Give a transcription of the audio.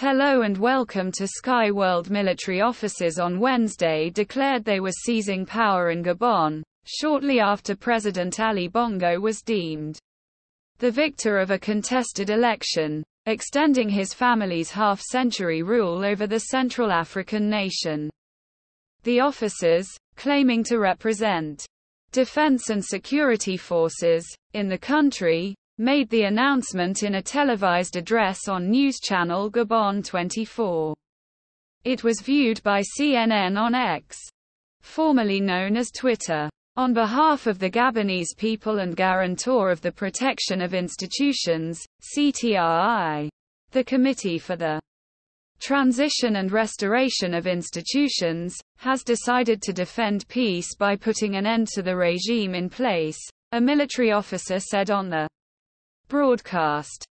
Hello and welcome to Sky World military officers on Wednesday declared they were seizing power in Gabon, shortly after President Ali Bongo was deemed the victor of a contested election, extending his family's half-century rule over the Central African nation. The officers, claiming to represent defense and security forces in the country, made the announcement in a televised address on news channel Gabon 24. It was viewed by CNN on X, formerly known as Twitter. On behalf of the Gabonese people and guarantor of the protection of institutions, CTRI, the Committee for the Transition and Restoration of Institutions, has decided to defend peace by putting an end to the regime in place, a military officer said on the broadcast.